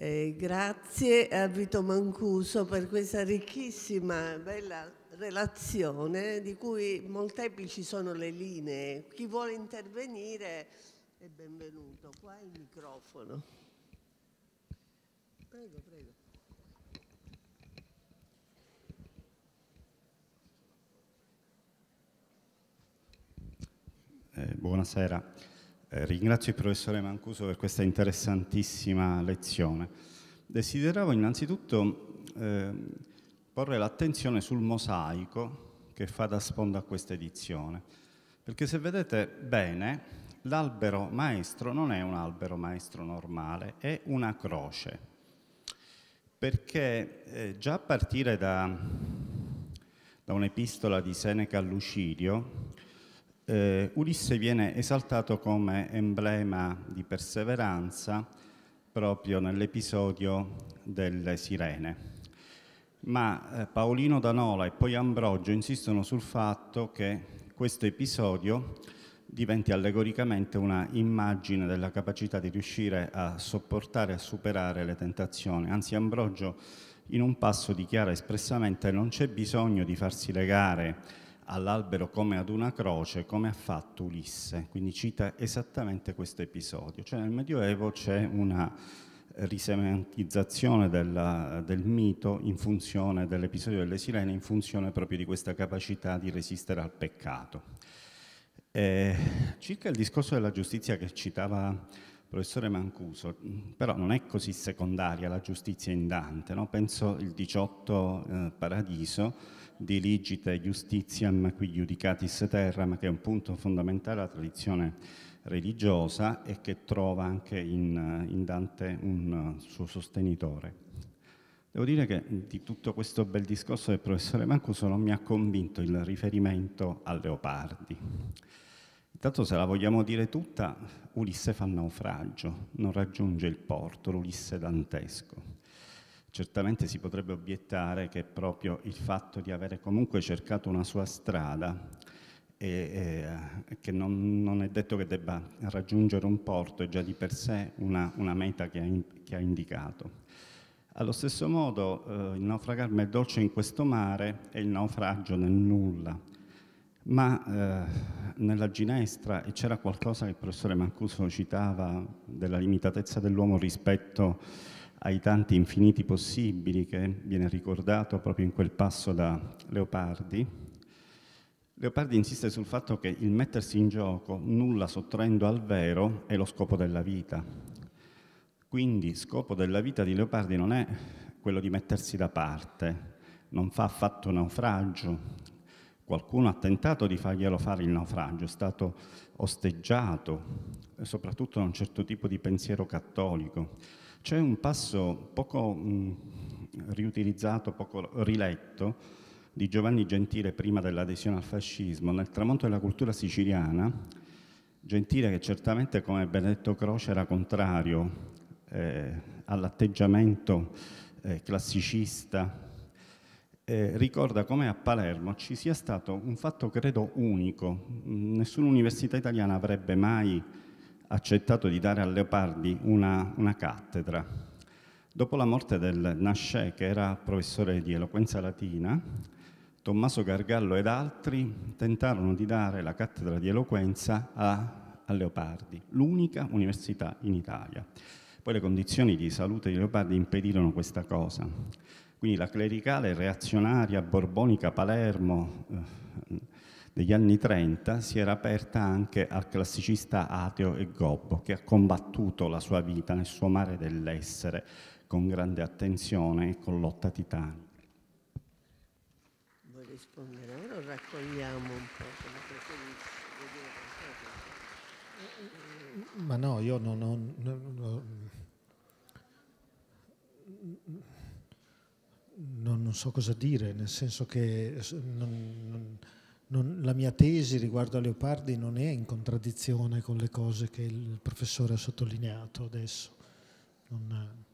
Eh, grazie a Vito Mancuso per questa ricchissima e bella relazione di cui molteplici sono le linee. Chi vuole intervenire è benvenuto. Qua il microfono. Prego, prego. Eh, buonasera, eh, ringrazio il professore Mancuso per questa interessantissima lezione. Desideravo innanzitutto eh, porre l'attenzione sul mosaico che fa da sponda a questa edizione, perché se vedete bene l'albero maestro non è un albero maestro normale, è una croce, perché eh, già a partire da, da un'epistola di Seneca a Lucidio, eh, Ulisse viene esaltato come emblema di perseveranza proprio nell'episodio delle sirene. Ma eh, Paolino Danola e poi Ambrogio insistono sul fatto che questo episodio diventi allegoricamente una immagine della capacità di riuscire a sopportare e a superare le tentazioni. Anzi, Ambrogio in un passo dichiara espressamente non c'è bisogno di farsi legare all'albero come ad una croce, come ha fatto Ulisse. Quindi cita esattamente questo episodio. Cioè nel Medioevo c'è una risemantizzazione della, del mito in funzione dell'episodio delle sirene, in funzione proprio di questa capacità di resistere al peccato. Eh, circa il discorso della giustizia che citava il professore Mancuso, però non è così secondaria la giustizia in Dante, no? penso il 18 eh, Paradiso, diligite justitiam qui judicatis terram, che è un punto fondamentale della tradizione religiosa e che trova anche in, in Dante un suo sostenitore. Devo dire che di tutto questo bel discorso del professore Mancuso non mi ha convinto il riferimento a Leopardi. Intanto se la vogliamo dire tutta, Ulisse fa naufragio, non raggiunge il porto, l'Ulisse dantesco. Certamente si potrebbe obiettare che proprio il fatto di avere comunque cercato una sua strada e, e che non, non, è detto che debba raggiungere un porto è già di per sé una, una meta che ha, in, che ha, indicato. Allo stesso modo eh, il naufragarmi è dolce in questo mare è il naufragio nel nulla, ma eh, nella ginestra, e c'era qualcosa che il professore Mancuso citava della limitatezza dell'uomo rispetto ai tanti infiniti possibili che viene ricordato proprio in quel passo da Leopardi. Leopardi insiste sul fatto che il mettersi in gioco, nulla sottraendo al vero, è lo scopo della vita. Quindi scopo della vita di Leopardi non è quello di mettersi da parte, non fa affatto naufragio. Qualcuno ha tentato di farglielo fare il naufragio, è stato osteggiato, soprattutto da un certo tipo di pensiero cattolico c'è un passo poco mh, riutilizzato, poco riletto, di Giovanni Gentile prima dell'adesione al fascismo, nel tramonto della cultura siciliana, Gentile che certamente come Benedetto Croce era contrario eh, all'atteggiamento eh, classicista, eh, ricorda come a Palermo ci sia stato un fatto credo unico, nessuna università italiana avrebbe mai accettato di dare a Leopardi una, una cattedra. Dopo la morte del Nascè, che era professore di eloquenza latina, Tommaso Gargallo ed altri tentarono di dare la cattedra di eloquenza a, a Leopardi, l'unica università in Italia. Poi le condizioni di salute di Leopardi impedirono questa cosa. Quindi la clericale reazionaria borbonica Palermo, eh, degli anni 30 si era aperta anche al classicista ateo e gobbo che ha combattuto la sua vita nel suo mare dell'essere con grande attenzione e con lotta titanica. Vuoi rispondere ora o raccogliamo un po' come preferisci? Ma no, io non, non, non, non, so cosa dire, nel senso che non, non, la mia tesi riguardo a Leopardi non è in contraddizione con le cose che il professore ha sottolineato adesso. Non,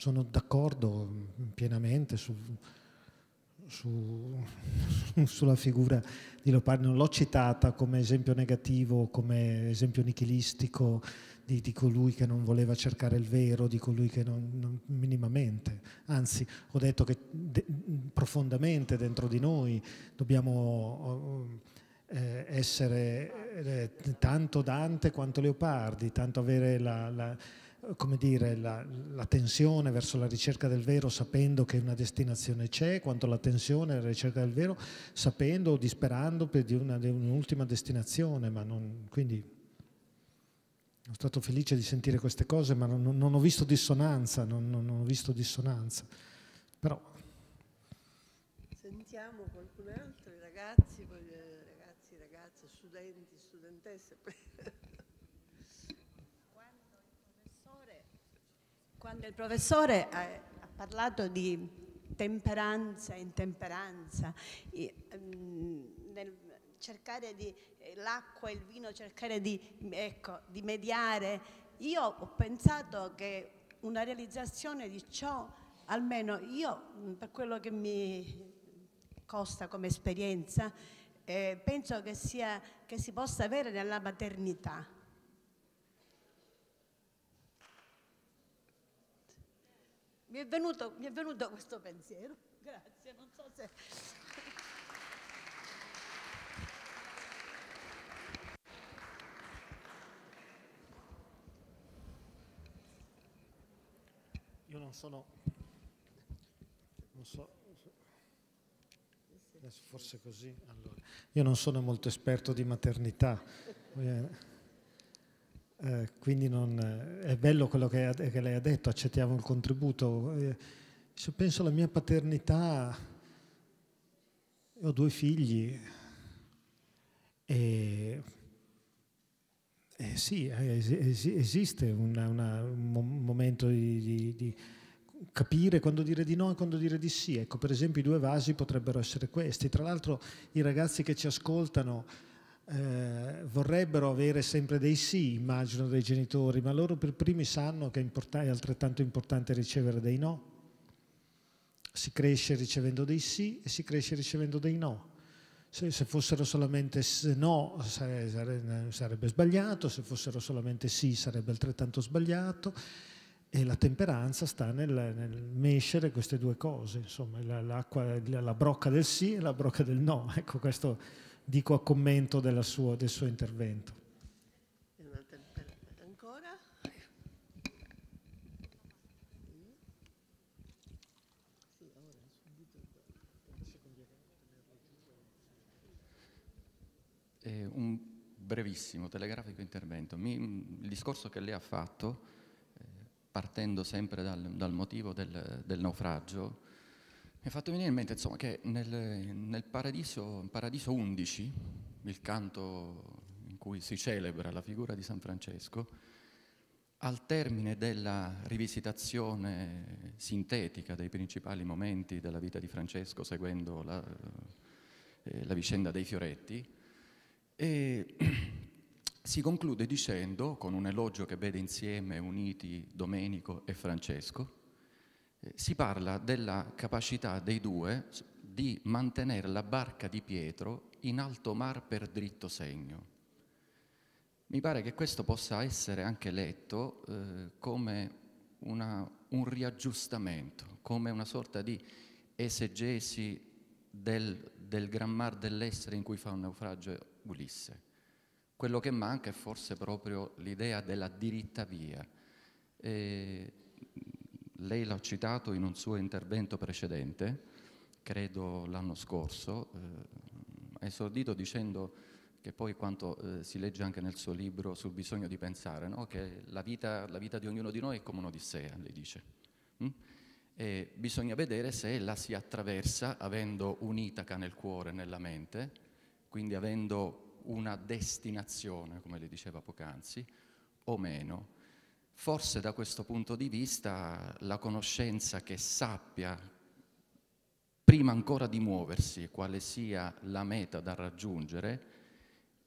sono d'accordo pienamente su, su, sulla figura di Leopardi, non l'ho citata come esempio negativo, come esempio nichilistico di, di, colui che non voleva cercare il vero, di colui che non, non minimamente, anzi ho detto che de, profondamente dentro di noi dobbiamo eh, essere eh, tanto Dante quanto Leopardi, tanto avere la, la come dire, la, la, tensione verso la ricerca del vero sapendo che una destinazione c'è, quanto la tensione alla ricerca del vero sapendo o disperando per di un'ultima destinazione. Ma non, quindi sono stato felice di sentire queste cose, ma non, non ho visto dissonanza, non, non, ho visto dissonanza. Però... Sentiamo qualcun altro, i ragazzi, ragazzi, ragazze, studenti, studentesse. Quando il professore ha, ha parlato di temperanza e intemperanza, mm, nel cercare di eh, l'acqua e il vino, cercare di, ecco, di mediare, io ho pensato che una realizzazione di ciò, almeno io per quello che mi costa come esperienza, eh, penso che, sia, che si possa avere nella maternità Mi è, venuto, mi è venuto questo pensiero. Grazie, non so se... Io non sono, non so, adesso forse così, allora. io non sono molto esperto di maternità. Eh, quindi non, è bello quello che, che, lei ha detto, accettiamo il contributo. Eh, se penso alla mia paternità, ho due figli e, e sì, es, esiste una, una, un momento di, di, di capire quando dire di no e quando dire di sì. Ecco, per esempio i due vasi potrebbero essere questi. Tra l'altro i ragazzi che ci ascoltano eh, vorrebbero avere sempre dei sì, immagino, dai genitori, ma loro per primi sanno che è, è altrettanto importante ricevere dei no. Si cresce ricevendo dei sì e si cresce ricevendo dei no. Se, se fossero solamente no sarebbe, sarebbe sbagliato, se fossero solamente sì sarebbe altrettanto sbagliato e la temperanza sta nel, nel mescere queste due cose, insomma, la, la brocca del sì e la brocca del no. Ecco, questo dico a commento sua, del suo intervento. Eh, un brevissimo telegrafico intervento. Mi, il discorso che lei ha fatto, eh, partendo sempre dal, dal motivo del, del naufragio, mi ha fatto venire in mente insomma, che nel, nel paradiso, paradiso 11, il canto in cui si celebra la figura di San Francesco, al termine della rivisitazione sintetica dei principali momenti della vita di Francesco, seguendo la, eh, la vicenda dei fioretti, si conclude dicendo, con un elogio che vede insieme uniti Domenico e Francesco, eh, si parla della capacità dei due di mantenere la barca di Pietro in alto mar per dritto segno. Mi pare che questo possa essere anche letto eh, come una, un riaggiustamento, come una sorta di esegesi del, del gran mar dell'essere in cui fa un naufragio Ulisse. Quello che manca è forse proprio l'idea della diritta via. E lei l'ha citato in un suo intervento precedente, credo l'anno scorso, eh, ha esordito dicendo che poi quanto eh, si legge anche nel suo libro sul bisogno di pensare, no? che la vita, la vita, di ognuno di noi è come un'odissea, lei dice. Mm? E bisogna vedere se la si attraversa avendo un'Itaca nel cuore e nella mente, quindi avendo una destinazione, come le diceva poc'anzi, o meno. Forse da questo punto di vista la conoscenza che sappia, prima ancora di muoversi, quale sia la meta da raggiungere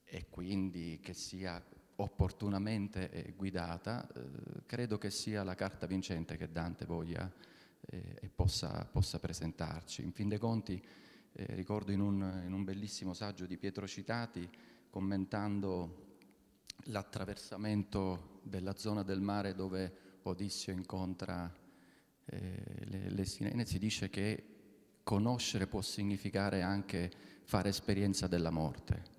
e quindi che sia opportunamente guidata, eh, credo che sia la carta vincente che Dante voglia eh, e possa, possa, presentarci. In fin dei conti, eh, ricordo in un, in un, bellissimo saggio di Pietro Citati, commentando l'attraversamento della zona del mare dove Odisseo incontra eh, le, le sirene, si dice che conoscere può significare anche fare esperienza della morte.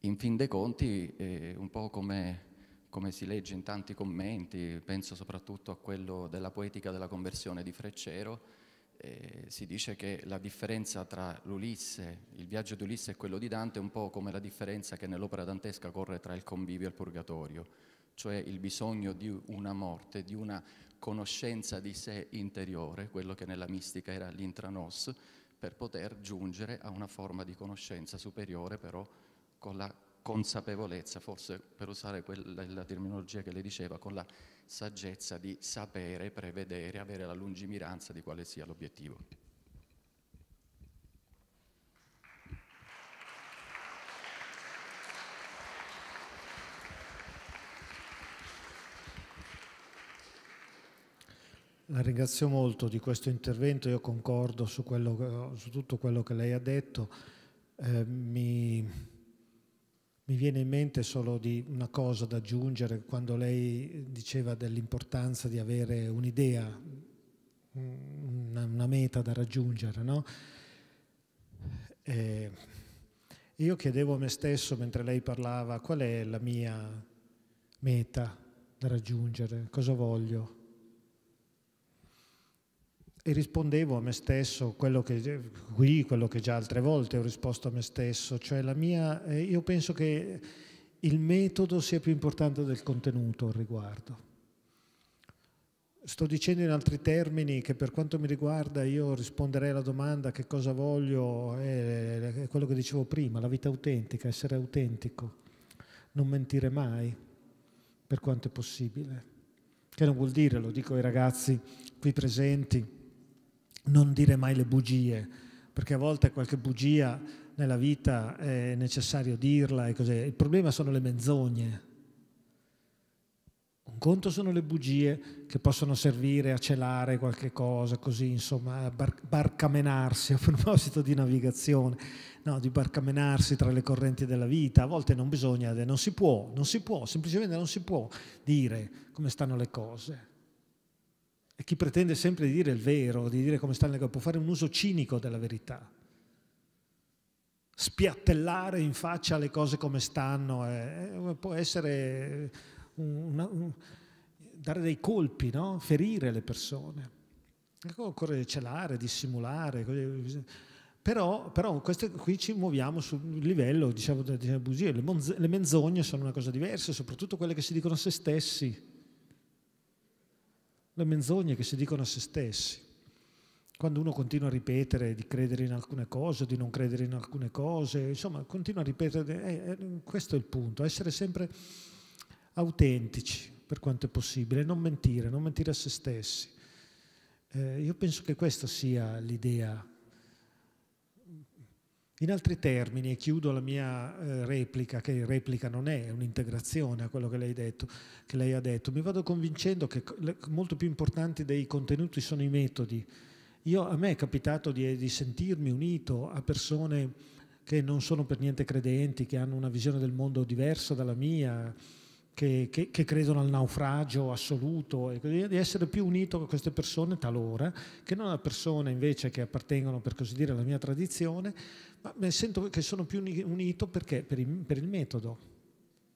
In fin dei conti, eh, un po' come come si legge in tanti commenti, penso soprattutto a quello della poetica della conversione di Freccero, eh, si dice che la differenza tra l'Ulisse, il viaggio di Ulisse e quello di Dante è un po' come la differenza che nell'opera dantesca corre tra il convivio e il purgatorio, cioè il bisogno di una morte, di una conoscenza di sé interiore, quello che nella mistica era l'intranos, per poter giungere a una forma di conoscenza superiore però con la consapevolezza, forse per usare quella, la terminologia che lei diceva, con la saggezza di sapere, prevedere, avere la lungimiranza di quale sia l'obiettivo. La ringrazio molto di questo intervento, io concordo su, quello, su tutto quello che lei ha detto. Eh, mi, mi viene in mente solo una cosa da aggiungere quando lei diceva dell'importanza di avere un'idea, una, meta da raggiungere. No? io chiedevo a me stesso mentre lei parlava qual è la mia meta da raggiungere, cosa voglio e rispondevo a me stesso quello che qui, quello che già altre volte ho risposto a me stesso, cioè la mia, eh, io penso che il metodo sia più importante del contenuto al riguardo. Sto dicendo in altri termini che per quanto mi riguarda io risponderei alla domanda che cosa voglio, è quello che dicevo prima, la vita autentica, essere autentico, non mentire mai per quanto è possibile. Che non vuol dire, lo dico ai ragazzi qui presenti, non dire mai le bugie, perché a volte qualche bugia nella vita è necessario dirla e così. Il problema sono le menzogne. Un conto sono le bugie che possono servire a celare qualche cosa, così insomma, a bar- barcamenarsi a proposito di navigazione, no, di barcamenarsi tra le correnti della vita. A volte non bisogna, non si può, non si può, semplicemente non si può dire come stanno le cose. E chi pretende sempre di dire il vero, di dire come sta nel può fare un uso cinico della verità. Spiattellare in faccia le cose come stanno eh, può essere una, un, dare dei colpi, no? ferire le persone. Ecco, occorre celare, dissimulare. Però, però queste, qui ci muoviamo sul livello diciamo, delle bugie. Le, le menzogne sono una cosa diversa, soprattutto quelle che si dicono a se stessi le menzogne che si dicono a se stessi. Quando uno continua a ripetere di credere in alcune cose, di non credere in alcune cose, insomma, continua a ripetere, eh, eh, questo è il punto, essere sempre autentici per quanto è possibile, non mentire, non mentire a se stessi. Eh, io penso che questa sia l'idea in altri termini, e chiudo la mia eh, replica, che replica non è un'integrazione a quello che lei, detto, che lei, ha detto, mi vado convincendo che molto più importanti dei contenuti sono i metodi. Io, a me è capitato di, di sentirmi unito a persone che non sono per niente credenti, che hanno una visione del mondo diversa dalla mia, che, che, che, credono al naufragio assoluto e di essere più unito con queste persone talora che non a persone invece che appartengono per così dire alla mia tradizione, ma mi sento che sono più unito perché? Per il, per il metodo.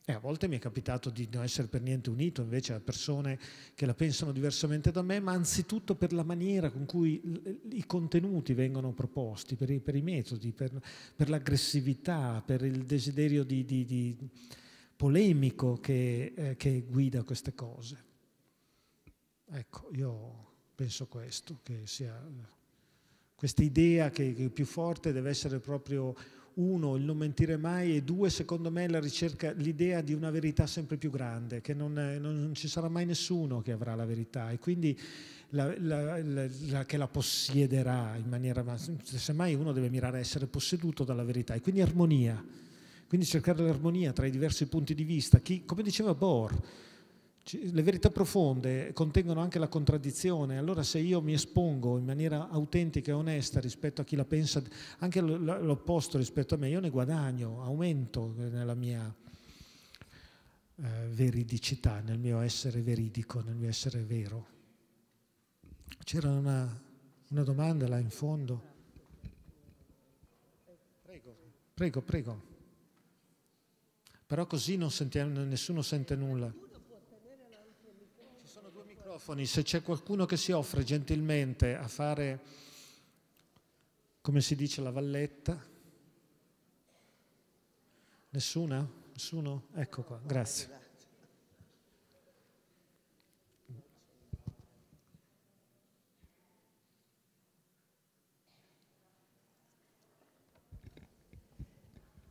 E a volte mi è capitato di non essere per niente unito invece a persone che la pensano diversamente da me, ma anzitutto per la maniera con cui i contenuti vengono proposti, per i, per i metodi, per, per, l'aggressività, per il desiderio di, di, di polemico che, eh, che guida queste cose. Ecco, io penso questo, che sia questa idea che, che più forte deve essere proprio uno, il non mentire mai e due, secondo me, la ricerca, l'idea di una verità sempre più grande, che non, non ci sarà mai nessuno che avrà la verità e quindi la, la, la, che la possiederà in maniera, ma semmai uno deve mirare a essere posseduto dalla verità e quindi armonia quindi cercare l'armonia tra i diversi punti di vista. Chi, come diceva Bohr, le verità profonde contengono anche la contraddizione, allora se io mi espongo in maniera autentica e onesta rispetto a chi la pensa, anche l'opposto rispetto a me, io ne guadagno, aumento nella mia eh, veridicità, nel mio essere veridico, nel mio essere vero. C'era una, una domanda là in fondo. Prego, prego, prego. Però così sentiamo, nessuno sente nulla microfoni, se c'è qualcuno che si offre gentilmente a fare, come si dice, la valletta. Nessuna? Nessuno? Ecco qua, grazie.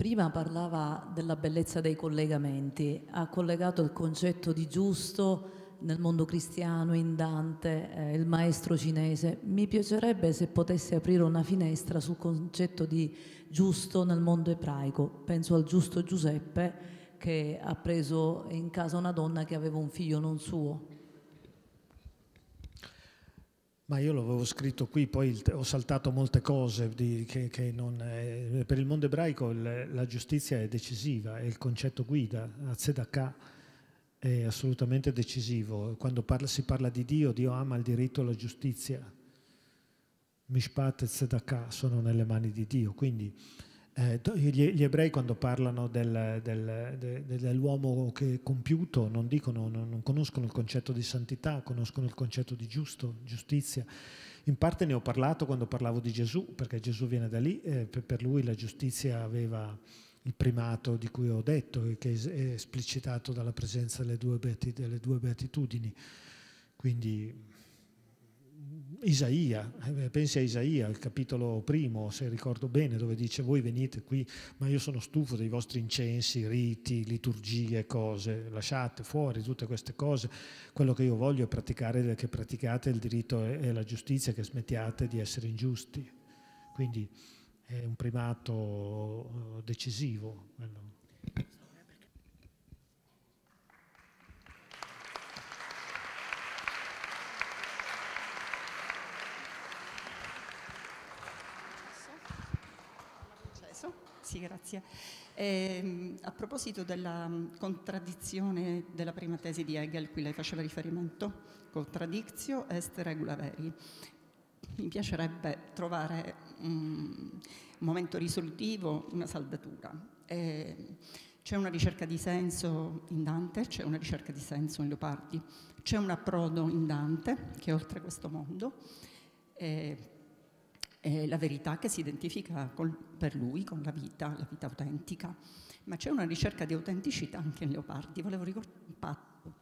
Prima parlava della bellezza dei collegamenti, ha collegato il concetto di giusto nel mondo cristiano, in Dante, eh, il maestro cinese. Mi piacerebbe se potesse aprire una finestra sul concetto di giusto nel mondo ebraico. Penso al giusto Giuseppe che ha preso in casa una donna che aveva un figlio non suo. Ma io l'avevo scritto qui, poi ho saltato molte cose di, che, che non, eh, per il mondo ebraico il, la giustizia è decisiva, è il concetto guida, a Tzedakah è assolutamente decisivo. Quando parla, si parla di Dio, Dio ama il diritto alla giustizia. Mishpat e Tzedakah sono nelle mani di Dio. Quindi eh, gli, ebrei quando parlano del, del, de, dell'uomo che compiuto non, dicono, non, non conoscono il concetto di santità, conoscono il concetto di giusto, giustizia. In parte ne ho parlato quando parlavo di Gesù, perché Gesù viene da lì, eh, per lui la giustizia aveva il primato di cui ho detto e che è esplicitato dalla presenza delle due, beati, delle due beatitudini. Quindi Isaia, eh, pensi a Isaia, il capitolo primo, se ricordo bene, dove dice voi venite qui, ma io sono stufo dei vostri incensi, riti, liturgie, cose, lasciate fuori tutte queste cose, quello che io voglio è praticare, che praticate il diritto e la giustizia, che smettiate di essere ingiusti. Quindi è un primato eh, decisivo. Sì, grazie. Eh, a proposito della mm, contraddizione della prima tesi di Hegel, cui lei faceva riferimento, contraddizio est regula veri, mi piacerebbe trovare un momento risolutivo, una saldatura. Eh, c'è una ricerca di senso in Dante, c'è una ricerca di senso in Leopardi, c'è un approdo in Dante che è oltre questo mondo, eh, è la verità che si identifica col, per lui con la vita, la vita autentica, ma c'è una ricerca di autenticità anche in Leopardi. Volevo ricordare un patto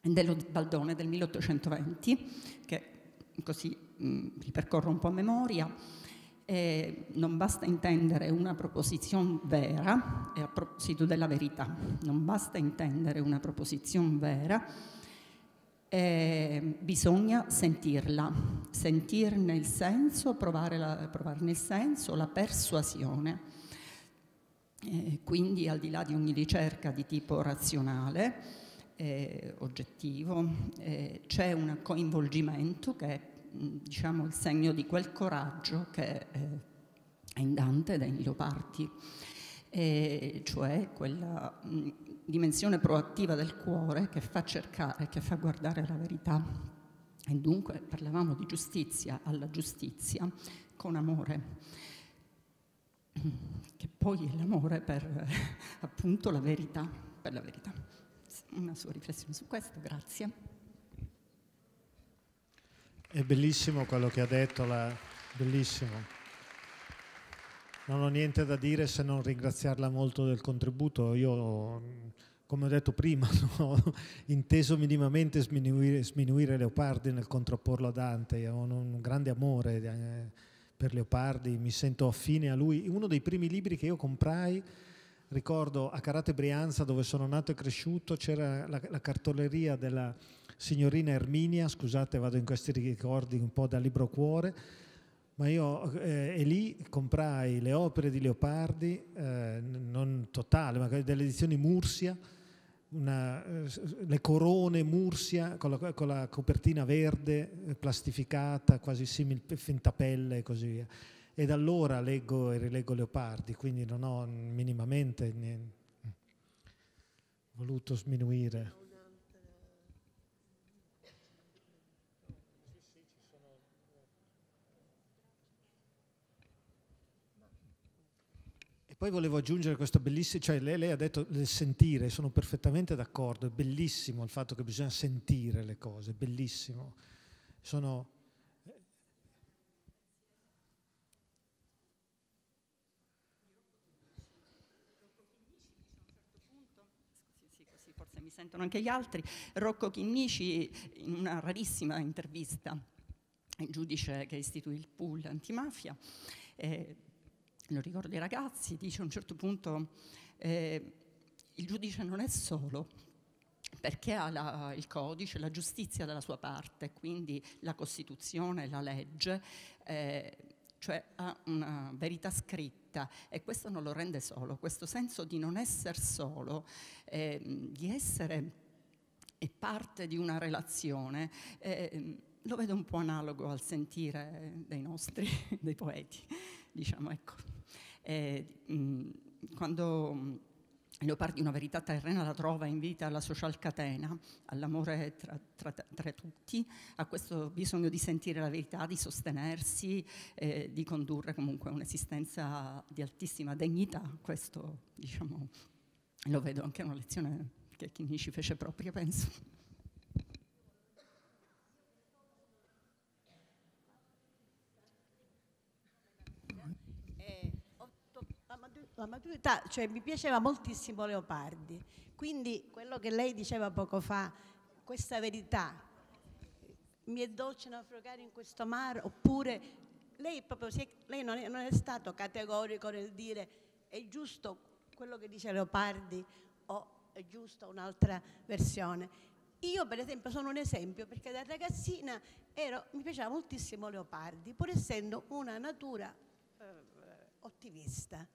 dello Baldone del 1820 che così mh, ripercorro un po' a memoria, eh, non basta intendere una proposizione vera, e a proposito della verità, non basta intendere una proposizione vera, eh, bisogna sentirla, sentirne il senso, provare la, provarne il senso, la persuasione. Eh, quindi al di là di ogni ricerca di tipo razionale, eh, oggettivo, eh, c'è un coinvolgimento che è diciamo, il segno di quel coraggio che eh, è in Dante ed è in Leopardi, e cioè quella mh, dimensione proattiva del cuore che fa cercare, che fa guardare la verità. E dunque parlavamo di giustizia alla giustizia con amore, che poi è l'amore per appunto la verità, per la verità una sua riflessione su questo, grazie. È bellissimo quello che ha detto, la... bellissimo. Non ho niente da dire se non ringraziarla molto del contributo. Io, come ho detto prima, non ho inteso minimamente sminuire, sminuire Leopardi nel contrapporlo a Dante. Ho un grande amore eh, per Leopardi, mi sento affine a lui. Uno dei primi libri che io comprai ricordo a Carate Brianza dove sono nato e cresciuto c'era la, la, cartoleria della signorina Erminia, scusate vado in questi ricordi un po' da libro cuore, ma io eh, e lì comprai le opere di Leopardi, eh, non totale, ma delle edizioni Mursia, una, eh, le corone Mursia con la, con la, copertina verde eh, plastificata, quasi simile fintapelle e così via. E da allora leggo e rileggo Leopardi, quindi non ho minimamente voluto sminuire. Poi volevo aggiungere questo bellissimo, cioè lei, lei, ha detto del sentire, sono perfettamente d'accordo, è bellissimo il fatto che bisogna sentire le cose, bellissimo. Sono... forse mi sentono anche gli altri, Rocco Chinnici in una rarissima intervista, il giudice che istituì il pool antimafia, eh, lo ricordo ai ragazzi, dice a un certo punto eh, il giudice non è solo perché ha la, il codice, la giustizia dalla sua parte, quindi la Costituzione, la legge, eh, cioè ha una verità scritta e questo non lo rende solo, questo senso di non essere solo, eh, di essere parte di una relazione, eh, lo vedo un po' analogo al sentire dei nostri, dei poeti, diciamo ecco. E, mh, mm, quando mm, Leopardi una verità terrena la trova in vita alla social catena, all'amore tra, tra, tra, tutti, a questo bisogno di sentire la verità, di sostenersi, eh, di condurre comunque un'esistenza di altissima dignità. Questo diciamo, lo vedo anche una lezione che Chinici fece propria, penso. La maturità, cioè mi piaceva moltissimo Leopardi, quindi quello che lei diceva poco fa, questa verità, mi è dolce naufragare in questo mare, oppure lei, proprio lei non, è, non è stato categorico nel dire è giusto quello che dice Leopardi o è giusta un'altra versione. Io per esempio sono un esempio perché da ragazzina ero, mi piaceva moltissimo Leopardi, pur essendo una natura eh, ottimista.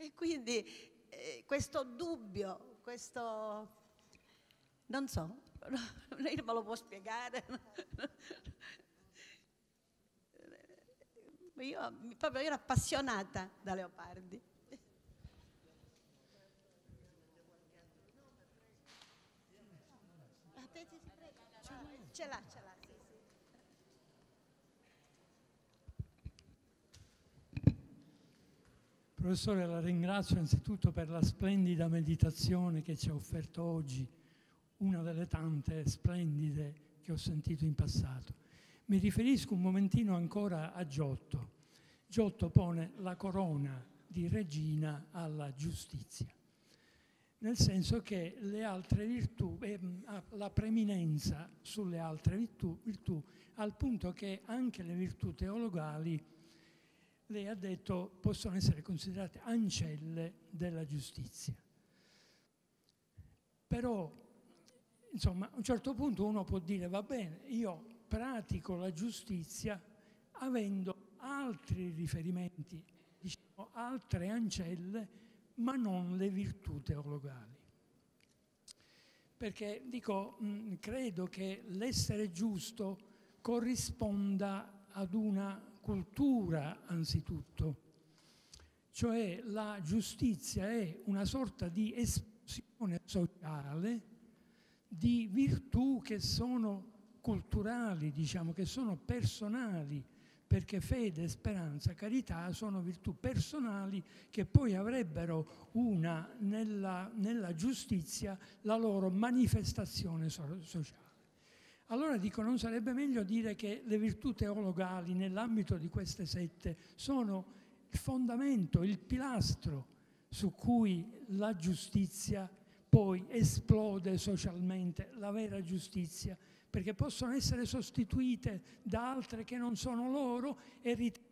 E quindi eh, questo dubbio, questo... non so, lei me lo può spiegare? Io, proprio, io ero appassionata da Leopardi. Ce l'ha, ce l'ha. Professore, la ringrazio innanzitutto per la splendida meditazione che ci ha offerto oggi, una delle tante splendide che ho sentito in passato. Mi riferisco un momentino ancora a Giotto. Giotto pone la corona di regina alla giustizia, nel senso che virtù, eh, la preminenza sulle altre virtù, virtù, al punto che anche le virtù teologali lei ha detto possono essere considerate ancelle della giustizia. Però, insomma, a un certo punto uno può dire, va bene, io pratico la giustizia avendo altri riferimenti, diciamo, altre ancelle, ma non le virtù teologali. Perché dico, credo che l'essere giusto corrisponda ad una cultura anzitutto, cioè la giustizia è una sorta di espressione sociale di virtù che sono culturali, diciamo, che sono personali, perché fede, speranza, carità sono virtù personali che poi avrebbero una nella, nella giustizia la loro manifestazione sociale. Allora dico, non sarebbe meglio dire che le virtù teologali nell'ambito di queste sette sono il fondamento, il pilastro su cui la giustizia poi esplode socialmente, la vera giustizia, perché possono essere sostituite da altre che non sono loro e ritenute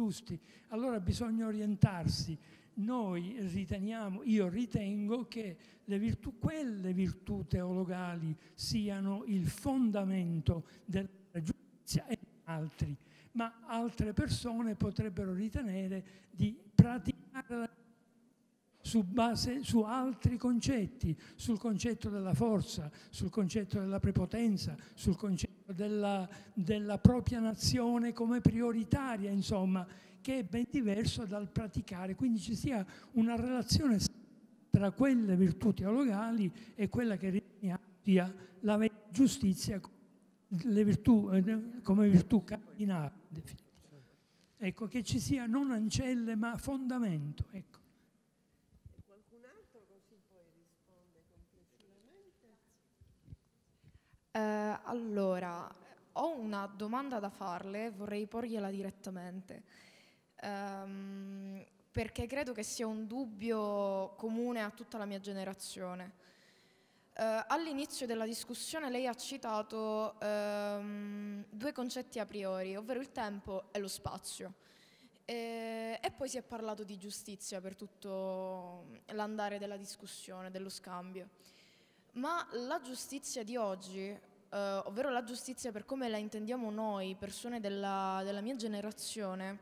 giusti. Allora bisogna orientarsi noi riteniamo, io ritengo che le virtù, quelle virtù teologali siano il fondamento della giustizia e altri, ma altre persone potrebbero ritenere di praticare su, base, su altri concetti, sul concetto della forza, sul concetto della prepotenza, sul concetto della, della propria nazione come prioritaria, insomma, che è ben diverso dal praticare. Quindi ci sia una relazione tra quelle virtù teologali e quella che riteniamo sia la giustizia virtù, come virtù cardinale. Ecco, che ci sia non ancelle ma fondamento. Ecco. Qualcun altro così poi risponde complessivamente? Eh, allora, ho una domanda da farle, vorrei porgliela direttamente, ehm, perché credo che sia un dubbio comune a tutta la mia generazione. Uh, all'inizio della discussione lei ha citato um, due concetti a priori, ovvero il tempo e lo spazio. E, e, poi si è parlato di giustizia per tutto l'andare della discussione, dello scambio. Ma la giustizia di oggi, uh, ovvero la giustizia per come la intendiamo noi, persone della, della mia generazione,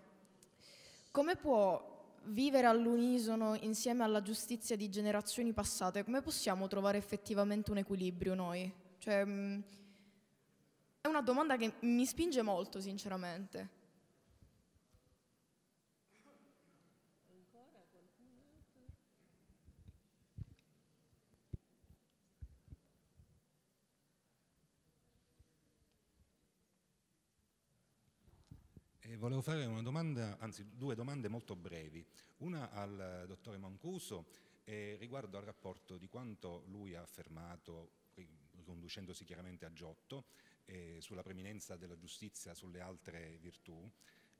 come può vivere all'unisono insieme alla giustizia di generazioni passate, come possiamo trovare effettivamente un equilibrio noi? Cioè, mm, è una domanda che mi spinge molto, sinceramente. Volevo fare una domanda, anzi due domande molto brevi. Una al dottore Mancuso eh, riguardo al rapporto di quanto lui ha affermato, riconducendosi chiaramente a Giotto, eh, sulla preminenza della giustizia sulle altre virtù,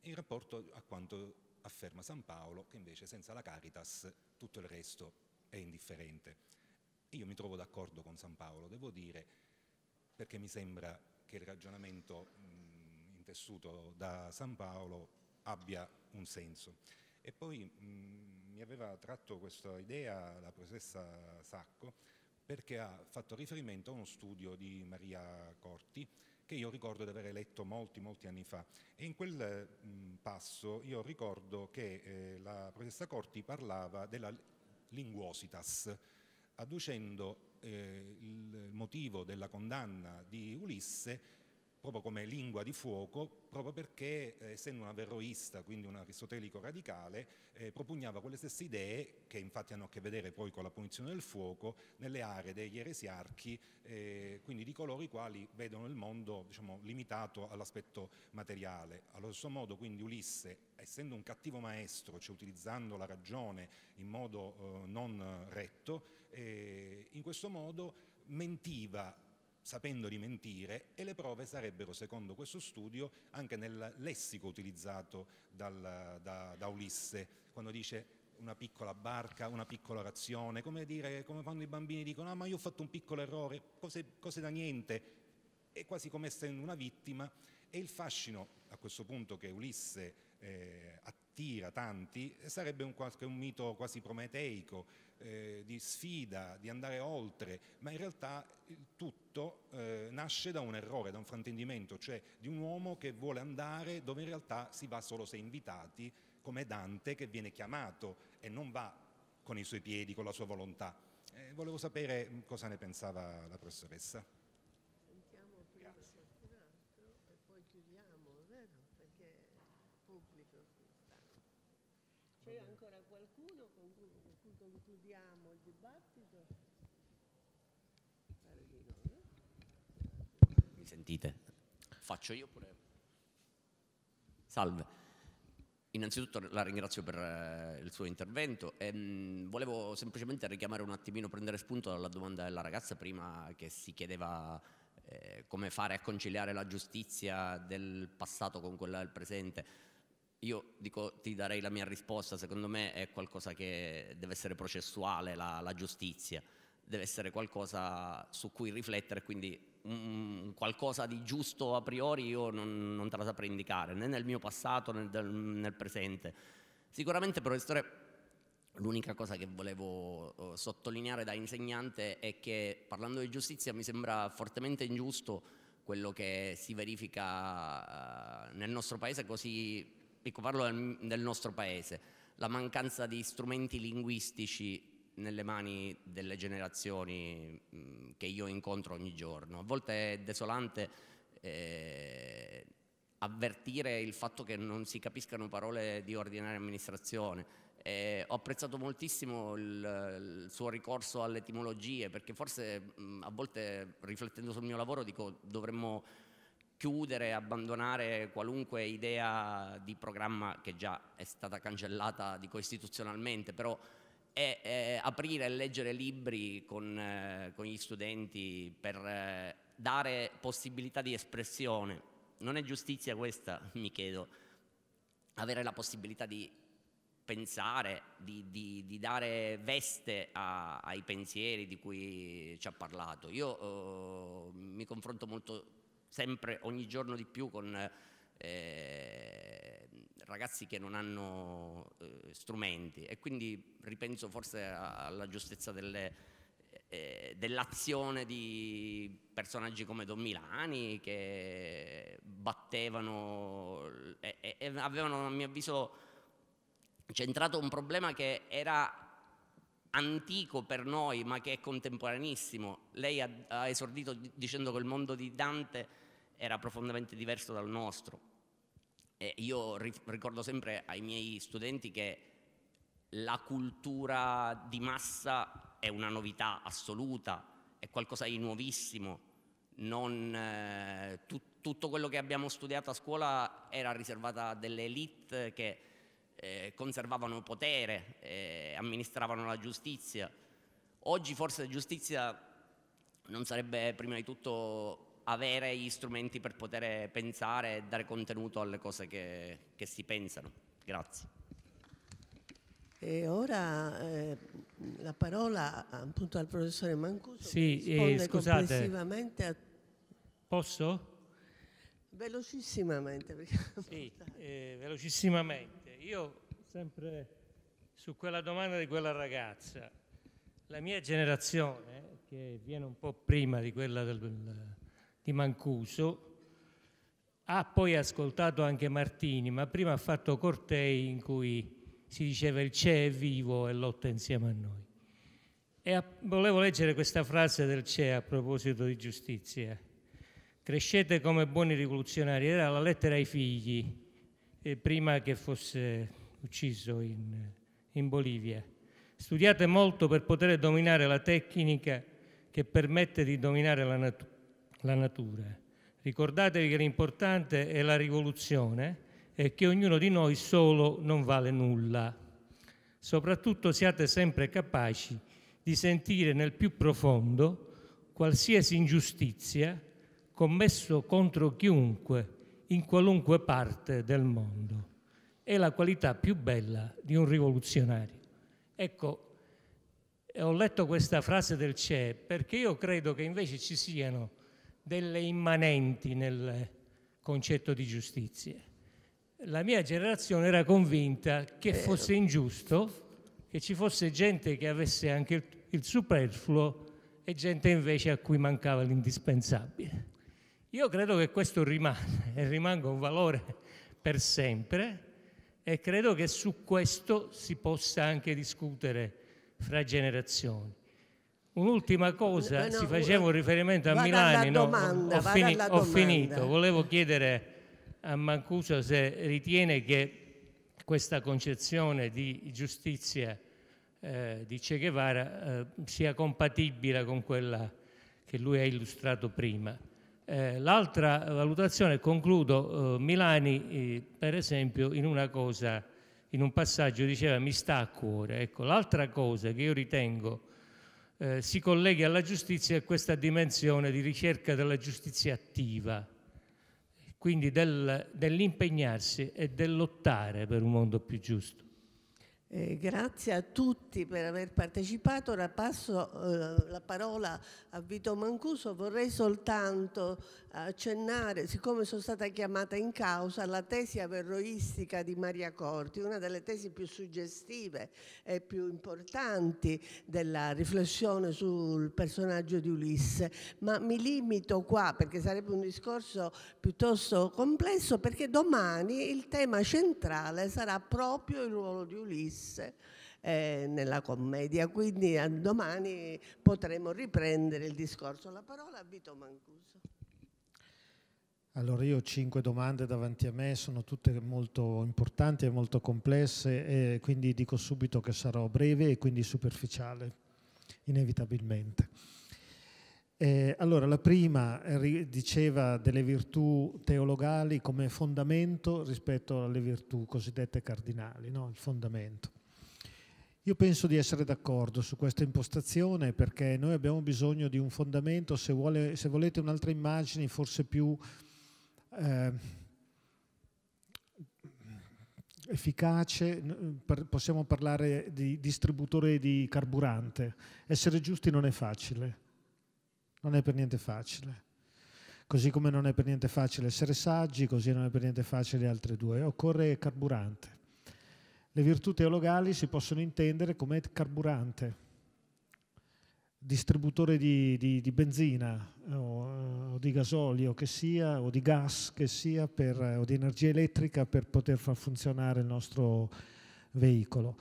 in rapporto a quanto afferma San Paolo, che invece senza la Caritas tutto il resto è indifferente. Io mi trovo d'accordo con San Paolo, devo dire, perché mi sembra che il ragionamento tessuto da San Paolo abbia un senso. E poi mh, mi aveva tratto questa idea la professoressa Sacco perché ha fatto riferimento a uno studio di Maria Corti che io ricordo di aver letto molti, molti anni fa. E in quel mh, passo io ricordo che eh, la professoressa Corti parlava della linguositas, adducendo eh, il motivo della condanna di Ulisse proprio come lingua di fuoco, proprio perché eh, essendo un averroista, quindi un aristotelico radicale, eh, propugnava quelle stesse idee, che infatti hanno a che vedere poi con la punizione del fuoco, nelle aree degli eresiarchi, eh, quindi di coloro i quali vedono il mondo diciamo, limitato all'aspetto materiale. Allo stesso modo quindi Ulisse, essendo un cattivo maestro, cioè utilizzando la ragione in modo eh, non retto, eh, in questo modo mentiva sapendo di mentire e le prove sarebbero, secondo questo studio, anche nel lessico utilizzato dal, da, da, Ulisse, quando dice una piccola barca, una piccola razione, come, dire, come quando i bambini dicono ah ma io ho fatto un piccolo errore, cose, cose da niente, è quasi come essendo una vittima e il fascino a questo punto che Ulisse eh, attira tanti sarebbe un, un mito quasi prometeico, eh, di sfida, di andare oltre, ma in realtà tutto eh, nasce da un errore, da un fraintendimento, cioè di un uomo che vuole andare dove in realtà si va solo se invitati, come Dante che viene chiamato e non va con i suoi piedi, con la sua volontà. Eh, volevo sapere mm, cosa ne pensava la professoressa. Sentiamo prima qualcun altro e poi chiudiamo, vero? Perché il pubblico sta. C'è ancora qualcuno con cui concludiamo il dibattito? Mi sentite? Faccio io pure? Salve. Innanzitutto la ringrazio per eh, il suo intervento e mh, mm, volevo semplicemente richiamare un attimino, prendere spunto dalla domanda della ragazza prima che si chiedeva eh, come fare a conciliare la giustizia del passato con quella del presente. Io dico, ti darei la mia risposta, secondo me è qualcosa che deve essere processuale, la, la giustizia, deve essere qualcosa su cui riflettere, quindi un, qualcosa di giusto a priori io non, non, te la saprei indicare, né nel mio passato né nel, nel presente. Sicuramente, professore, l'unica cosa che volevo uh, sottolineare da insegnante è che parlando di giustizia mi sembra fortemente ingiusto quello che si verifica uh, nel nostro paese così Ecco, parlo del nostro paese. la mancanza di strumenti linguistici nelle mani delle generazioni mh, che io incontro ogni giorno. A volte è desolante eh, avvertire il fatto che non si capiscano parole di ordinaria amministrazione. Eh, ho apprezzato moltissimo il, il, suo ricorso alle etimologie perché forse mh, a volte riflettendo sul mio lavoro dico dovremmo chiudere, abbandonare qualunque idea di programma che già è stata cancellata dico istituzionalmente, però è, è aprire e leggere libri con, eh, con gli studenti per eh, dare possibilità di espressione. Non è giustizia questa, mi chiedo, avere la possibilità di pensare, di, di, di dare veste a, ai pensieri di cui ci ha parlato. Io eh, mi confronto molto sempre, ogni giorno di più con eh, ragazzi che non hanno eh, strumenti e quindi ripenso forse alla giustezza eh, dell'azione di personaggi come Don Milani che battevano e, e avevano a mio avviso centrato un problema che era antico per noi ma che è contemporaneissimo. Lei ha, ha esordito dicendo che il mondo di Dante era profondamente diverso dal nostro. E io ricordo sempre ai miei studenti che la cultura di massa è una novità assoluta, è qualcosa di nuovissimo. Non, eh, tu, tutto quello che abbiamo studiato a scuola era riservato a delle elite che eh, conservavano potere, eh, amministravano la giustizia. Oggi forse giustizia non sarebbe prima di tutto avere gli strumenti per poter pensare e dare contenuto alle cose che, che si pensano. Grazie. E ora eh, la parola appunto al professore Mancuso. Sì, eh, scusate. A... Posso? Velocissimamente. Sì, eh, velocissimamente. Io sempre su quella domanda di quella ragazza, la mia generazione, che viene un po' prima di quella del, di Mancuso, ha poi ascoltato anche Martini, ma prima ha fatto cortei in cui si diceva il CE è vivo e lotta insieme a noi. E volevo leggere questa frase del CE a proposito di giustizia. Crescete come buoni rivoluzionari, era la lettera ai figli, eh, prima che fosse ucciso in, in Bolivia. Studiate molto per poter dominare la tecnica che permette di dominare la, nat- la natura. Ricordatevi che l'importante è la rivoluzione e che ognuno di noi solo non vale nulla. Soprattutto siate sempre capaci di sentire nel più profondo qualsiasi ingiustizia commesso contro chiunque in qualunque parte del mondo. È la qualità più bella di un rivoluzionario. Ecco, ho letto questa frase del CE perché io credo che invece ci siano delle immanenti nel concetto di giustizia la mia generazione era convinta che fosse ingiusto che ci fosse gente che avesse anche il, superfluo e gente invece a cui mancava l'indispensabile. Io credo che questo rimane e rimanga un valore per sempre e credo che su questo si possa anche discutere fra generazioni. Un'ultima cosa, no, si faceva un riferimento a Milani, no, ho, fini, ho finito, volevo chiedere a Mancuso se ritiene che questa concezione di giustizia eh, di Che Guevara eh, sia compatibile con quella che lui ha illustrato prima. Eh, l'altra valutazione, concludo, eh, Milani eh, per esempio in una cosa, in un passaggio diceva mi sta a cuore. Ecco, l'altra cosa che io ritengo eh, si colleghi alla giustizia questa dimensione di ricerca della giustizia attiva quindi del, dell'impegnarsi e del lottare per un mondo più giusto. Eh, grazie a tutti per aver partecipato. Ora passo eh, la parola a Vito Mancuso. Vorrei soltanto accennare, siccome sono stata chiamata in causa, la tesi averroistica di Maria Corti, una delle tesi più suggestive e più importanti della riflessione sul personaggio di Ulisse. Ma mi limito qua perché sarebbe un discorso piuttosto complesso perché domani il tema centrale sarà proprio il ruolo di Ulisse eh, nella commedia, quindi domani potremo riprendere il discorso. La parola a Vito Mancuso. Allora io ho cinque domande davanti a me, sono tutte molto importanti e molto complesse e quindi dico subito che sarò breve e quindi superficiale, inevitabilmente. Eh, allora, la prima eh, diceva delle virtù teologali come fondamento rispetto alle virtù cosiddette cardinali, no? il fondamento. Io penso di essere d'accordo su questa impostazione perché noi abbiamo bisogno di un fondamento, se, vuole, se volete un'altra immagine forse più eh, efficace, possiamo parlare di distributore di carburante. Essere giusti non è facile non è per niente facile. Così come non è per niente facile essere saggi, così non è per niente facile le altre due. Occorre carburante. Le virtù teologali si possono intendere come carburante, distributore di, di, di benzina o, o, di gasolio che sia, o di gas che sia, per, o di energia elettrica per poter far funzionare il nostro veicolo.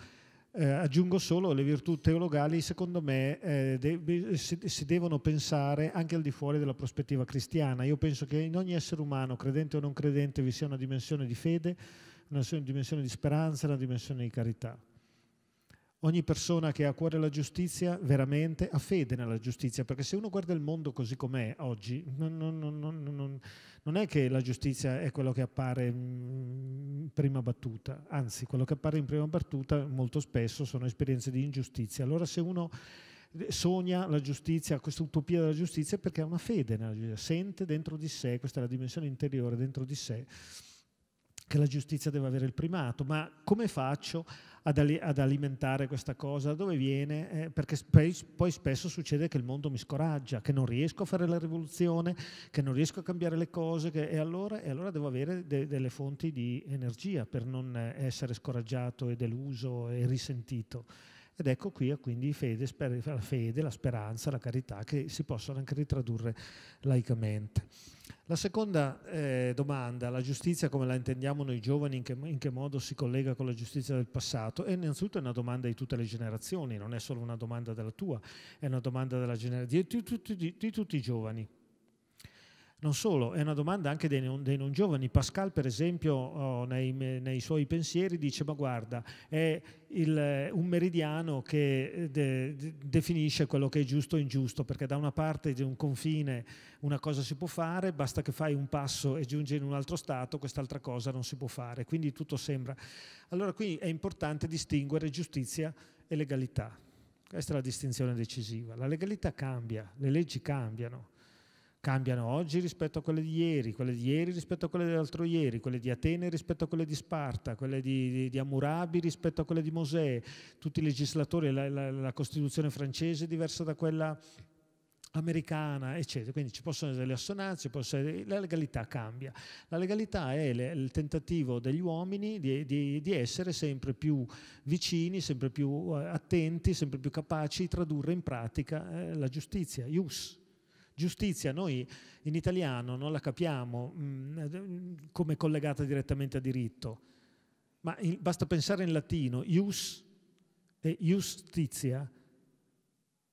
Eh, aggiungo solo le virtù teologali, secondo me eh, de- si, si, devono pensare anche al di fuori della prospettiva cristiana. Io penso che in ogni essere umano, credente o non credente, vi sia una dimensione di fede, una dimensione di speranza, una dimensione di carità. Ogni persona che ha a cuore la giustizia veramente ha fede nella giustizia, perché se uno guarda il mondo così com'è oggi, non, non, non, non è che la giustizia è quello che appare in prima battuta, anzi quello che appare in prima battuta molto spesso sono esperienze di ingiustizia. Allora se uno sogna la giustizia, questa utopia della giustizia, è perché ha una fede nella giustizia, sente dentro di sé, questa è la dimensione interiore dentro di sé, che la giustizia deve avere il primato, ma come faccio ad, ad alimentare questa cosa? Da dove viene? Eh, perché poi, poi, spesso succede che il mondo mi scoraggia, che non riesco a fare la rivoluzione, che non riesco a cambiare le cose che, e, allora, e, allora, devo avere de, delle fonti di energia per non essere scoraggiato e deluso e risentito. Ed ecco qui quindi fede, la fede, la speranza, la carità che si possono anche ritradurre laicamente. La seconda eh, domanda, la giustizia come la intendiamo noi giovani, in che, in che, modo si collega con la giustizia del passato? È innanzitutto una domanda di tutte le generazioni, non è solo una domanda della tua, è una domanda della genera- di, di, di, di tutti i giovani. Non solo, è una domanda anche dei non, dei non giovani. Pascal, per esempio, oh, nei, nei, suoi pensieri dice, ma guarda, è il, un meridiano che eh, de, de, definisce quello che è giusto e ingiusto, perché da una parte di un confine una cosa si può fare, basta che fai un passo e giungi in un altro stato, quest'altra cosa non si può fare. Quindi tutto sembra... Allora qui è importante distinguere giustizia e legalità. Questa è la distinzione decisiva. La legalità cambia, le leggi cambiano cambiano oggi rispetto a quelle di ieri, quelle di ieri rispetto a quelle dell'altro ieri, quelle di Atene rispetto a quelle di Sparta, quelle di, di, di Hammurabi rispetto a quelle di Mosè, tutti i legislatori, la, la, la Costituzione francese è diversa da quella americana, eccetera. Quindi ci possono essere delle assonanze, essere, la legalità cambia. La legalità è le, il tentativo degli uomini di, di, di, essere sempre più vicini, sempre più eh, attenti, sempre più capaci di tradurre in pratica eh, la giustizia, ius. Giustizia noi in italiano non la capiamo mh, mm, come collegata direttamente a diritto, ma in, basta pensare in latino, ius e justizia,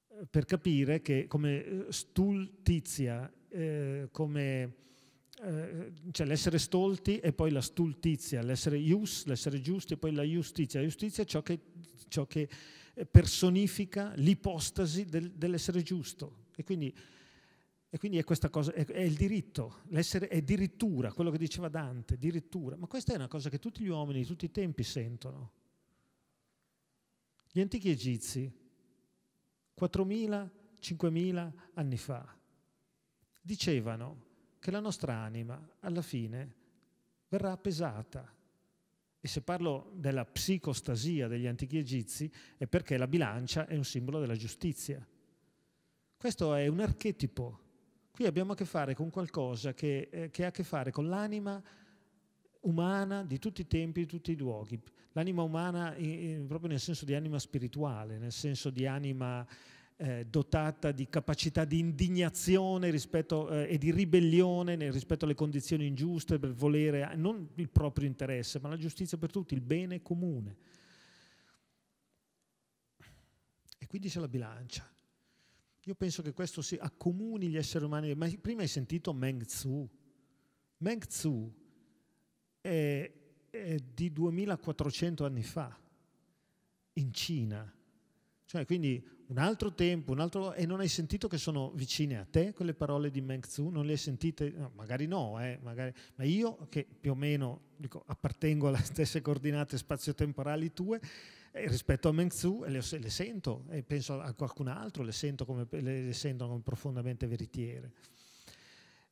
eh, per capire che come eh, stultizia, eh, come eh, cioè l'essere stolti e poi la stultizia, l'essere ius, l'essere giusti e poi la giustizia. La giustizia è ciò che, ciò che personifica l'ipostasi del, dell'essere giusto. E quindi e quindi è questa cosa, è, è il diritto, l'essere è addirittura, quello che diceva Dante, addirittura. Ma questa è una cosa che tutti gli uomini di tutti i tempi sentono. Gli antichi egizi, 4.000, 5.000 anni fa, dicevano che la nostra anima alla fine verrà pesata E se parlo della psicostasia degli antichi egizi è perché la bilancia è un simbolo della giustizia. Questo è un archetipo. Qui abbiamo a che fare con qualcosa che, eh, che ha a che fare con l'anima umana di tutti i tempi, di tutti i luoghi. L'anima umana in, proprio nel senso di anima spirituale, nel senso di anima eh, dotata di capacità di indignazione rispetto, eh, e di ribellione rispetto alle condizioni ingiuste per volere non il proprio interesse, ma la giustizia per tutti, il bene comune. E quindi c'è la bilancia. Io penso che questo si accomuni gli esseri umani. Ma prima hai sentito Meng Tzu. Meng Tzu è, è di 2400 anni fa, in Cina. Cioè, quindi un altro tempo, un altro, e non hai sentito che sono vicine a te quelle parole di Meng Tzu? Non le hai sentite? No, magari no, eh, magari, ma io che più o meno dico, appartengo alle stesse coordinate spazio-temporali tue, eh, rispetto a Meng Tzu le, le, sento e penso a qualcun altro, le sento come, le, le sento come profondamente veritiere.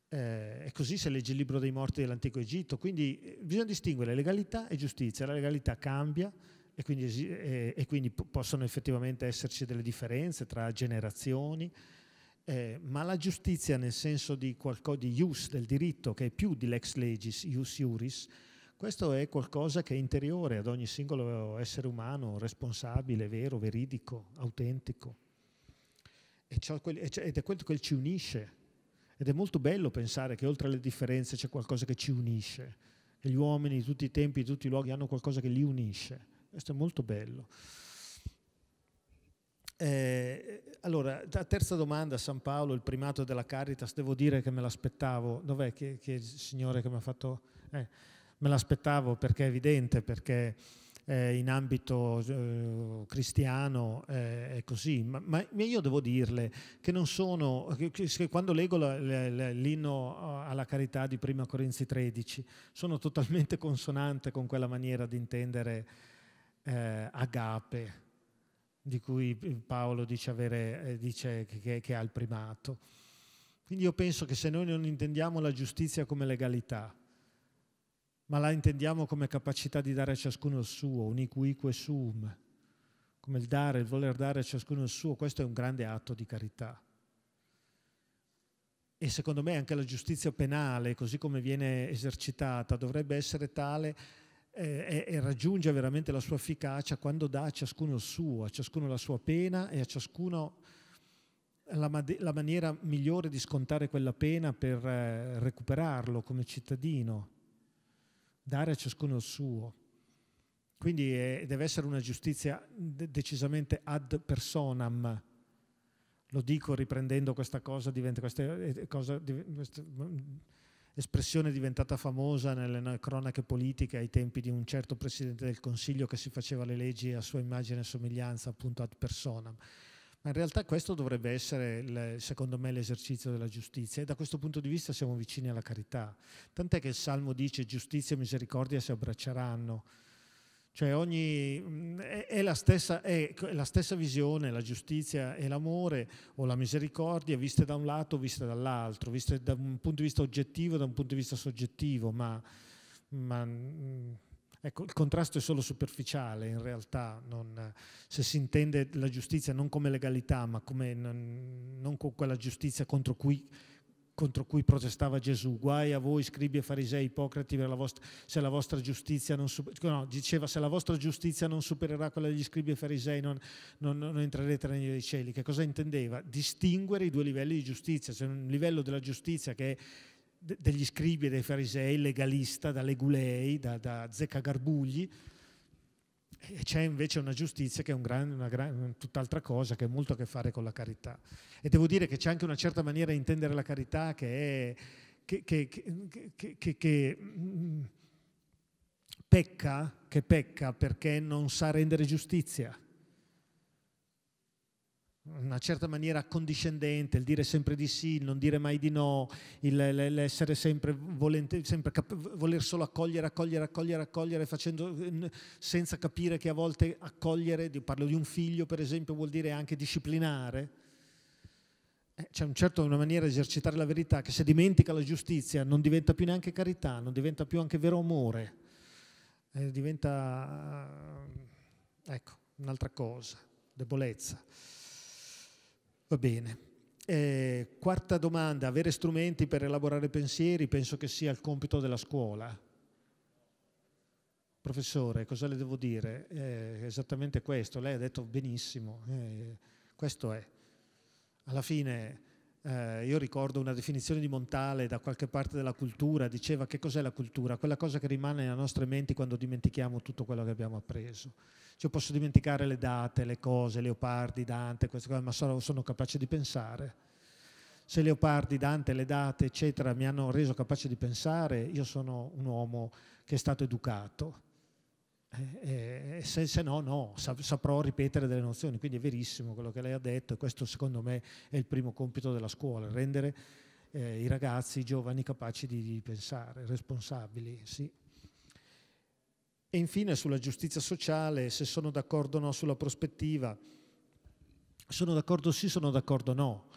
Eh, e così se legge il libro dei morti dell'antico Egitto. Quindi eh, bisogna distinguere legalità e giustizia. La legalità cambia, e quindi, e, e quindi possono effettivamente esserci delle differenze tra generazioni, eh, ma la giustizia nel senso di qualcosa di ius, del diritto, che è più di lex legis, ius iuris, questo è qualcosa che è interiore ad ogni singolo essere umano, responsabile, vero, veridico, autentico. Ed è quello che ci unisce. Ed è molto bello pensare che oltre alle differenze c'è qualcosa che ci unisce, che gli uomini di tutti i tempi, di tutti i luoghi hanno qualcosa che li unisce. Questo è molto bello. Eh, allora, terza domanda, San Paolo, il primato della Caritas, devo dire che me l'aspettavo. Dov'è che, che il signore che mi ha fatto... Eh, me l'aspettavo perché è evidente, perché eh, in ambito eh, cristiano eh, è così, ma, ma, io devo dirle che non sono, che, che quando leggo la, la, l'inno alla carità di Prima Corinzi 13, sono totalmente consonante con quella maniera di intendere eh, agape, di cui Paolo dice, avere, eh, dice che, che ha il primato. Quindi io penso che se noi non intendiamo la giustizia come legalità, ma la intendiamo come capacità di dare a ciascuno il suo, unicuique sum, come il dare, il voler dare a ciascuno il suo, questo è un grande atto di carità. E secondo me anche la giustizia penale, così come viene esercitata, dovrebbe essere tale eh, e, raggiunge veramente la sua efficacia quando dà a ciascuno il suo, a ciascuno la sua pena e a ciascuno la, la maniera migliore di scontare quella pena per eh, recuperarlo come cittadino, dare a ciascuno il suo. Quindi eh, deve essere una giustizia decisamente ad personam. Lo dico riprendendo questa cosa, diventa questa, eh, cosa, questa espressione diventata famosa nelle cronache politiche ai tempi di un certo Presidente del Consiglio che si faceva le leggi a sua immagine e somiglianza, appunto ad personam. Ma in realtà questo dovrebbe essere, secondo me, l'esercizio della giustizia e da questo punto di vista siamo vicini alla carità. Tant'è che il Salmo dice giustizia e misericordia si abbracceranno. Cioè ogni, è, è, la stessa, è, la stessa, visione, la giustizia e l'amore o la misericordia viste da un lato o viste dall'altro, viste da un punto di vista oggettivo e da un punto di vista soggettivo, ma, ma mm, ecco, il contrasto è solo superficiale in realtà, non, se si intende la giustizia non come legalità, ma come, non, non con quella giustizia contro cui contro cui protestava Gesù. Guai a voi scribi e farisei ipocriti la vostra, se la vostra giustizia non no, diceva se la vostra giustizia non supererà quella degli scribi e farisei non, non, entrerete regno dei cieli. Che cosa intendeva? Distinguere i due livelli di giustizia. C'è un livello della giustizia che è degli scribi e dei farisei, legalista, da legulei, da, da zeccagarbugli, e c'è invece una giustizia che è un gran, una gran, tutt'altra cosa, che ha molto a che fare con la carità. E devo dire che c'è anche una certa maniera di intendere la carità che, è, che, che, che mm, pecca, che pecca perché non sa rendere giustizia una certa maniera accondiscendente, il dire sempre di sì, il non dire mai di no, l'essere sempre, volente, sempre voler solo accogliere, accogliere, accogliere, accogliere, facendo, senza capire che a volte accogliere, parlo di un figlio per esempio, vuol dire anche disciplinare. Eh, c'è un certo, una maniera di esercitare la verità che se dimentica la giustizia non diventa più neanche carità, non diventa più anche vero amore. eh, diventa ecco, un'altra cosa, debolezza. Va bene. Eh, quarta domanda, avere strumenti per elaborare pensieri penso che sia il compito della scuola. Professore, cosa le devo dire? Eh, esattamente questo, lei ha detto benissimo, eh, questo è. Alla fine eh, io ricordo una definizione di Montale da qualche parte della cultura, diceva che cos'è la cultura? Quella cosa che rimane nelle nostre menti quando dimentichiamo tutto quello che abbiamo appreso. Cioè posso dimenticare le date, le cose, Leopardi, Dante, queste cose, ma sono, sono capace di pensare. Se Leopardi, Dante, le date, eccetera, mi hanno reso capace di pensare, io sono un uomo che è stato educato eh, eh, se, se, no, no, saprò ripetere delle nozioni. Quindi è verissimo quello che lei ha detto e questo secondo me è il primo compito della scuola, rendere eh, i ragazzi, i giovani capaci di, di pensare, responsabili. Sì. E infine sulla giustizia sociale, se sono d'accordo o no sulla prospettiva, sono d'accordo sì, sono d'accordo no.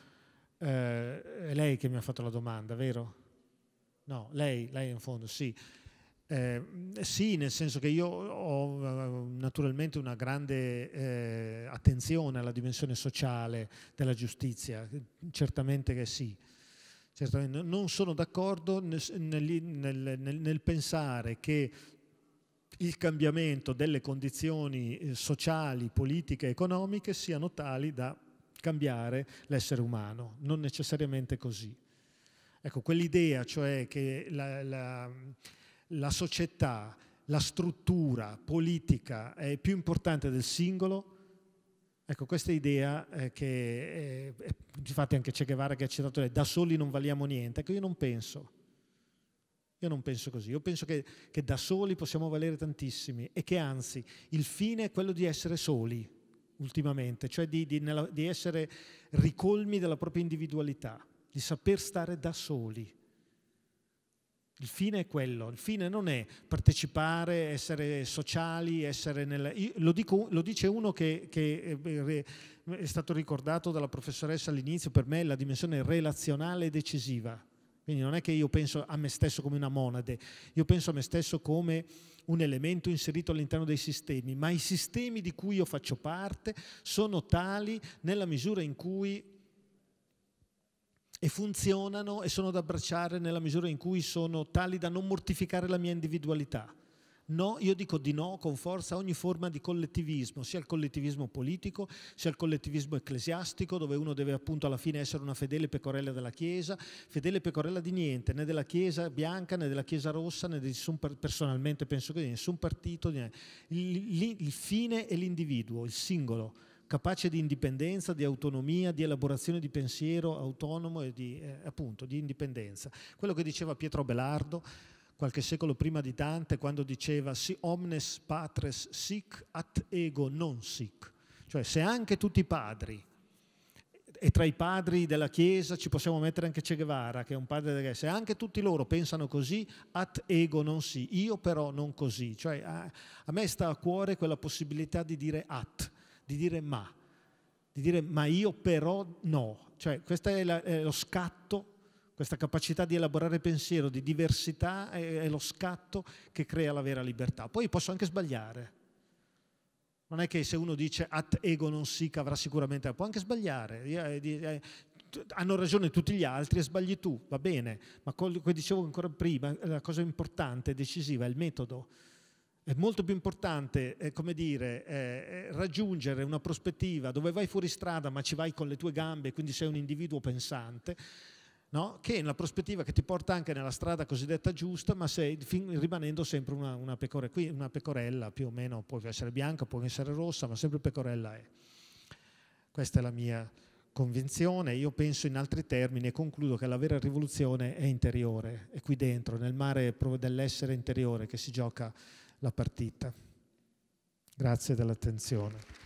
Eh, è lei che mi ha fatto la domanda, vero? No, lei, lei in fondo sì. Eh, sì, nel senso che io ho eh, naturalmente una grande eh, attenzione alla dimensione sociale della giustizia, certamente che sì. Certamente. Non sono d'accordo nel, nel, nel, nel, pensare che il cambiamento delle condizioni eh, sociali, politiche economiche siano tali da cambiare l'essere umano, non necessariamente così. Ecco, quell'idea, cioè che la, la la società, la struttura politica è più importante del singolo, ecco questa idea eh, che, eh, infatti anche Che Guevara che ha citato lei, da soli non valiamo niente, ecco io non penso, io non penso così, io penso che, che da soli possiamo valere tantissimi e che anzi il fine è quello di essere soli ultimamente, cioè di, di, nella, di essere ricolmi della propria individualità, di saper stare da soli. Il fine è quello, il fine non è partecipare, essere sociali, essere nel... Lo, dico, lo, dice uno che, che, eh, è stato ricordato dalla professoressa all'inizio, per me la dimensione relazionale è decisiva. Quindi non è che io penso a me stesso come una monade, io penso a me stesso come un elemento inserito all'interno dei sistemi, ma i sistemi di cui io faccio parte sono tali nella misura in cui e funzionano e sono da abbracciare nella misura in cui sono tali da non mortificare la mia individualità. No, io dico di no con forza a ogni forma di collettivismo, sia il collettivismo politico, sia il collettivismo ecclesiastico, dove uno deve appunto alla fine essere una fedele pecorella della Chiesa, fedele pecorella di niente, né della Chiesa bianca, né della Chiesa rossa, né di nessun, personalmente penso che di nessun partito. Di il, il fine è l'individuo, il singolo capace di indipendenza, di autonomia, di elaborazione di pensiero autonomo e di, eh, appunto, di indipendenza. Quello che diceva Pietro Belardo qualche secolo prima di Dante quando diceva si omnes patres sic at ego non sic, cioè se anche tutti i padri e tra i padri della Chiesa ci possiamo mettere anche Che Guevara, che è un padre della Chiesa, se anche tutti loro pensano così, at ego non si, io però non così, cioè a, a me sta a cuore quella possibilità di dire at, di dire ma, di dire ma io però no. Cioè questo è, la, è lo scatto, questa capacità di elaborare pensiero, di diversità è, è lo scatto che crea la vera libertà. Poi posso anche sbagliare. Non è che se uno dice at ego non sic avrà sicuramente, può anche sbagliare. Eh, eh, hanno ragione tutti gli altri e sbagli tu, va bene, ma come dicevo ancora prima, la cosa importante decisiva è il metodo. È molto più importante, eh, come dire, eh, eh, raggiungere una prospettiva dove vai fuori strada ma ci vai con le tue gambe, quindi sei un individuo pensante, no? che una prospettiva che ti porta anche nella strada cosiddetta giusta, ma sei fin, rimanendo sempre una, una, pecore, qui, una pecorella, più o meno può essere bianca, può essere rossa, ma sempre pecorella è. Questa è la mia convinzione, io penso in altri termini e concludo che la vera rivoluzione è interiore, è qui dentro, nel mare dell'essere interiore che si gioca la partita. Grazie dell'attenzione.